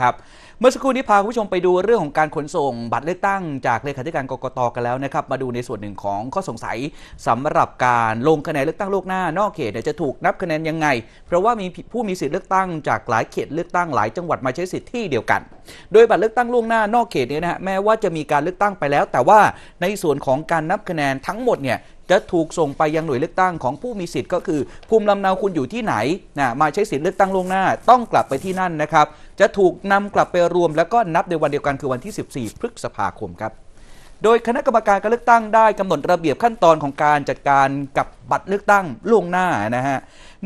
ครับ เมื่อสักครู่นี้พาคุณผู้ชมไปดูเรื่องของการขนส่งบัตรเลือกตั้งจากเลขาธิการกกตกันแล้วนะครับ มาดูในส่วนหนึ่งของข้อสงสัยสำหรับการลงคะแนนเลือกตั้งล่วงหน้านอกเขตจะถูกนับคะแนนยังไง เพราะว่ามีผู้มีสิทธิ์เลือกตั้งจากหลายเขตเลือกตั้งหลายจังหวัดมาใช้สิทธิ์ที่เดียวกัน โดยบัตรเลือกตั้งล่วงหน้านอกเขตเนี่ยนะฮะแม้ว่าจะมีการเลือกตั้งไปแล้ว แต่ว่าในส่วนของการนับคะแนนทั้งหมดเนี่ยจะถูกส่งไปยังหน่วยเลือกตั้งของผู้มีสิทธิ์ก็คือ ภูมิลำเนาคุณอยู่ที่ไหนนะมาใช้สิทธิ์เลือกตั้งล่วงหน้าต้องกลับไปที่นั่นนะครับจะถูกนำกลับไปรวมแล้วก็นับในวันเดียวกันคือวันที่ 14 พฤษภาคมครับ โดยคณะกรรมการการเลือกตั้งได้กำหนดระเบียบขั้นตอนของการจัดการกับบัตรเลือกตั้งล่วงหน้านะฮะ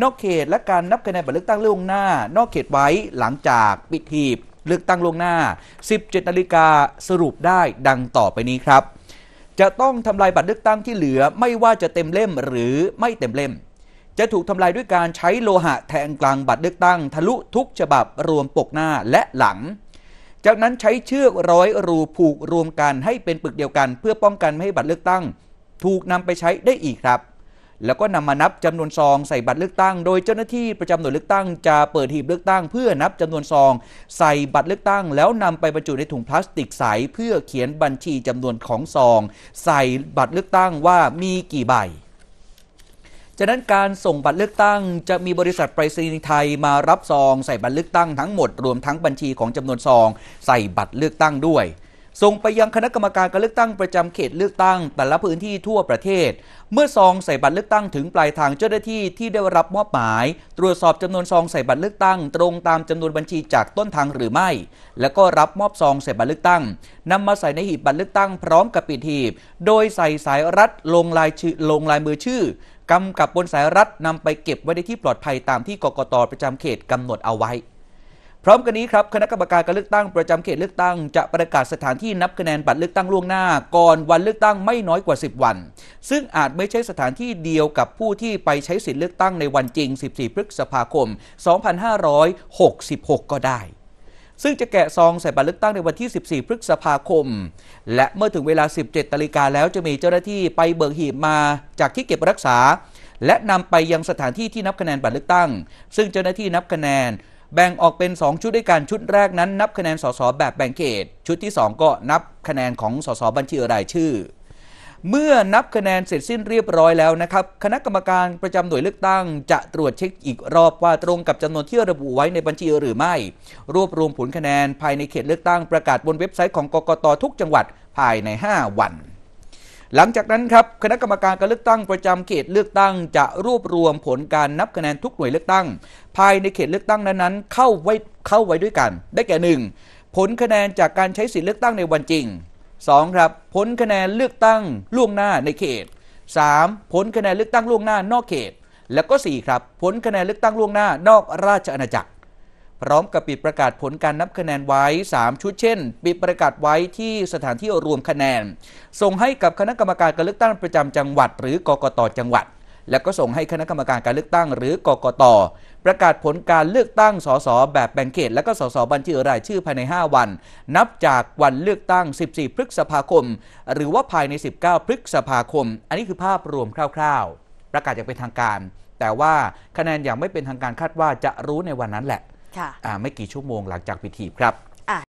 นอกเขตและการนับคะแนนบัตรเลือกตั้งล่วงหน้า นอกเขตไว้หลังจากปิดหีบเลือกตั้งล่วงหน้า 17 นาฬิกาสรุปได้ดังต่อไปนี้ครับ จะต้องทำลายบัตรเลือกตั้งที่เหลือไม่ว่าจะเต็มเล่มหรือไม่เต็มเล่ม จะถูกทำลายด้วยการใช้โลหะแทงกลางบัตรเลือกตั้ง ทะลุทุกฉบับรวมปกหน้าและหลัง จากนั้นใช้เชือกร้อยรูผูกรวมกันให้เป็นปึกเดียวกัน เพื่อป้องกันไม่ให้บัตรเลือกตั้ง ถูกนำไปใช้ได้อีกครับ แล้วก็นำมานับจำนวนซองใส่บัตรเลือกตั้ง โดยเจ้าหน้าที่ประจำหน่วยเลือกตั้งจะเปิดหีบเลือกตั้ง เพื่อนับจำนวนซอง ใส่บัตรเลือกตั้ง แล้วนำไปบรรจุในถุงพลาสติกใสเพื่อเขียนบัญชีจำนวนของซอง ใส่บัตรเลือกตั้งว่ามีกี่ใบ จากนั้นการส่งบัตรเลือกตั้ง จะมีบริษัทไปรษณีย์ไทยมารับซอง ใส่บัตรเลือกตั้งทั้งหมดรวมทั้งบัญชีของจำนวนซอง ใส่บัตรเลือกตั้งด้วย ส่งไปยังคณะกรรมการการเลือกตั้งประจำเขตเลือกตั้ง แต่ละพื้นที่ทั่วประเทศ เมื่อซองใส่บัตรเลือกตั้งถึงปลายทางเจ้าหน้าที่ที่ได้รับมอบหมาย ตรวจสอบจำนวนซองใส่บัตรเลือกตั้ง ตรงตามจำนวนบัญชีจากต้นทางหรือไม่ แล้วก็รับมอบซองใส่บัตรเลือกตั้งนำมาใส่ในหีบบัตรเลือกตั้งพร้อมกับปิดหีบ โดยใส่สายรัดลงลายชื่อลงลายมือชื่อกำกับบนสายรัดนำไปเก็บไว้ในที่ปลอดภัยตามที่กกตประจำเขตกำหนดเอาไว้ พร้อมกันนี้ครับคณะกรรมการการเลือกตั้งประจำเขตเลือกตั้งจะประกาศสถานที่นับคะแนนบัตรเลือกตั้งล่วงหน้า ก่อนวันเลือกตั้งไม่น้อยกว่า 10 วัน ซึ่งอาจไม่ใช่สถานที่เดียวกับผู้ที่ไปใช้สิทธิเลือกตั้งในวันจริง 14 พฤษภาคม 2566 ก็ได้ ซึ่งจะแกะซองใส่บัตรเลือกตั้งในวันที่ 14 พฤษภาคม และเมื่อถึงเวลา 17นาฬิกาแล้วจะมีเจ้าหน้าที่ไปเบิกหีบมาจากที่เก็บรักษา และนำไปยังสถานที่ที่นับคะแนนบัตรเลือกตั้ง ซึ่งเจ้าหน้าที่นับคะแนน แบ่งออกเป็น 2 ชุดด้วยกันชุดแรกนั้น นับคะแนนสสแบบแบ่งเขต ชุดที่ 2 ก็นับคะแนนของสสบัญชีรายชื่อ เมื่อนับคะแนนเสร็จสิ้นเรียบร้อยแล้วนะครับ คณะกรรมการประจำหน่วยเลือกตั้ง จะตรวจเช็คอีกรอบว่าตรงกับจำนวนที่ระบุไว้ในบัญชีหรือไม่ รวบรวมผลคะแนนภายในเขตเลือกตั้งประกาศบนเว็บไซต์ของกกตทุกจังหวัดภายใน 5 วัน หลังจากนั้นครับคณะกรรมการการเลือกตั้งประจำเขตเลือกตั้งจะรวบรวมผลการนับคะแนนทุกหน่วยเลือกตั้ง ภายในเขตเลือกตั้งนั้นๆเข้าไว้เข้าไว้ด้วยกัน ได้แก่หนึ่งผลคะแนนจากการใช้สิทธิเลือกตั้งในวันจริง 2. ครับผลคะแนนเลือกตั้งล่วงหน้าในเขต 3. ผลคะแนนเลือกตั้งล่วงหน้านอกเขต แล้วก็ 4 ครับ ผลคะแนนเลือกตั้งล่วงหน้านอกราชอาณาจักร พร้อมกับปิดประกาศผลการนับคะแนนไว้ 3 ชุดเช่น ปิดประกาศไว้ที่สถานที่รวมคะแนน ส่งให้กับคณะกรรมการการเลือกตั้งประจำจังหวัด หรือกกตจังหวัด แล้วก็ส่งให้คณะกรรมการการเลือกตั้ง หรือกกตประกาศผลการเลือกตั้งสสแบบแบ่งเขต และก็สสบัญชีรายชื่อภายใน 5 วัน นับจากวันเลือกตั้ง 14 พฤษภาคม หรือว่าภายใน 19 พฤษภาคม อันนี้คือภาพรวมคร่าว ๆ ประกาศอย่างเป็นทางการ แต่ว่าคะแนนอย่างไม่เป็นทางการคาดว่าจะรู้ในวันนั้นแหละ ไม่กี่ชั่วโมงหลังจากปิดหีบครับ